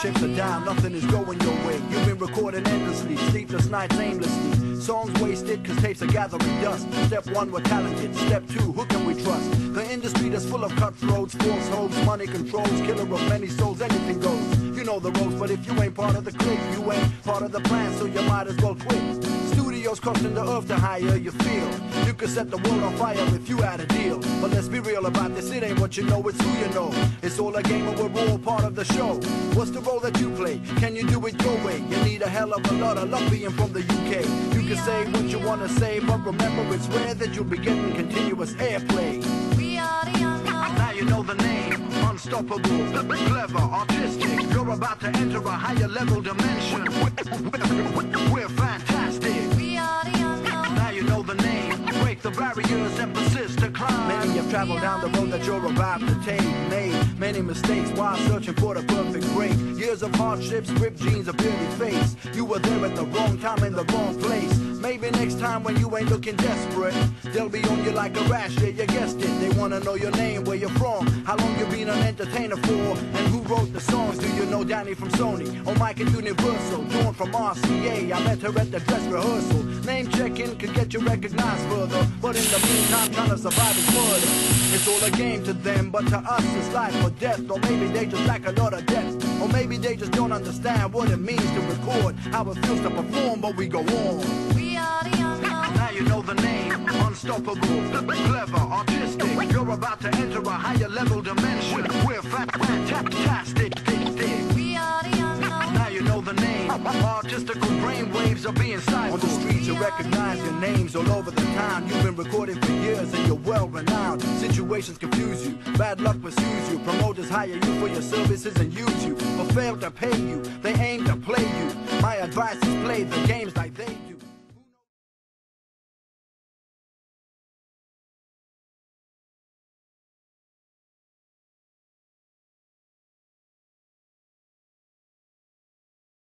chips are down, nothing is going your way. You've been recording endlessly, sleepless nights aimlessly. Songs wasted cause tapes are gathering dust. Step one, we're talented. Step two, who can we trust? The industry that's full of cutthroats, false hopes, money controls, killer of many souls, anything goes. You know the ropes, but if you ain't part of the clique, you ain't part of the plan, so you might as well quit. Studios costing the earth to hire you feel. You could set the world on fire if you had a deal. But let's be real about this, it ain't what you know, it's who you know. It's all a game and we're all part of the show. What's the role that you play? Can you do it your way? You need a hell of a lot of luck being from the UK. You can say what you wanna say, but remember it's rare that you'll be getting continuous airplay. We are the unknown. Now you know the name, unstoppable, clever, artistic. You're about to enter a higher level dimension. We're fantastic. Traveled down the road that you're about to take. Made many mistakes while searching for the perfect break. Years of hardships, ripped jeans, a bearded face. You were there at the wrong time in the wrong place. Maybe next time when you ain't looking desperate, they'll be on you like a rash. Yeah, you guessed it. Wanna know your name, where you're from, how long you been an entertainer for, and who wrote the songs. Do you know Danny from Sony? Or Mike at Universal? Dawn from RCA. I met her at the dress rehearsal. Name checking could get you recognized further, but in the meantime, trying to survive is murder. It's all a game to them, but to us it's life or death. Or maybe they just lack a lot of depth. Or maybe they just don't understand what it means to record, how it feels to perform, but we go on. We are unstoppable, clever, artistic. You're about to enter a higher level dimension. We're fa- fantastic. We are the unknown. Now you know the name. Artistical brain waves are being signed. On the streets, you recognize your names all over the town. You've been recording for years and you're well renowned. Situations confuse you, bad luck pursues you. Promoters hire you for your services and use you, but fail to pay you. They aim to play you. My advice is play the games like they do.